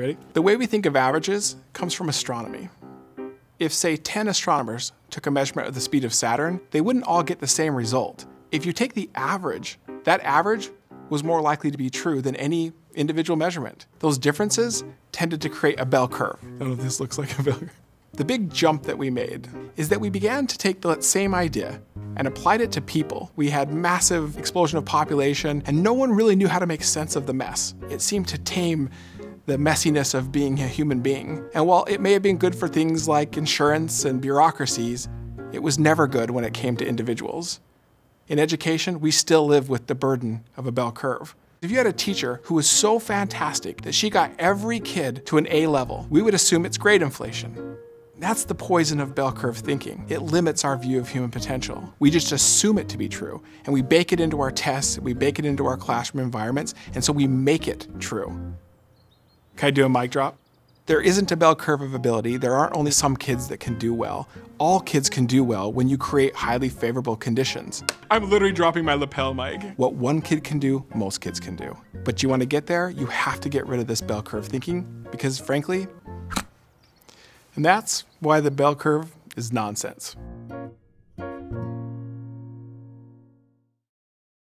Ready? The way we think of averages comes from astronomy. If, say, 10 astronomers took a measurement of the speed of Saturn, they wouldn't all get the same result. If you take the average, that average was more likely to be true than any individual measurement. Those differences tended to create a bell curve. I don't know if this looks like a bell curve. The big jump that we made is that we began to take that same idea and applied it to people. We had massive explosion of population and no one really knew how to make sense of the mess. It seemed to tame the messiness of being a human being. And while it may have been good for things like insurance and bureaucracies, it was never good when it came to individuals. In education, we still live with the burden of a bell curve. If you had a teacher who was so fantastic that she got every kid to an A level, we would assume it's grade inflation. That's the poison of bell curve thinking. It limits our view of human potential. We just assume it to be true, and we bake it into our tests, we bake it into our classroom environments, and so we make it true. Can I do a mic drop? There isn't a bell curve of ability. There aren't only some kids that can do well. All kids can do well when you create highly favorable conditions. I'm literally dropping my lapel mic. What one kid can do, most kids can do. But you want to get there, you have to get rid of this bell curve thinking because frankly, and that's why the bell curve is nonsense.